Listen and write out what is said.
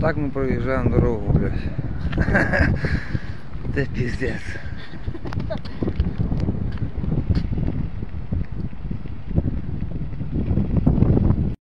так мы проезжаем дорогу, блядь. Це пиздец.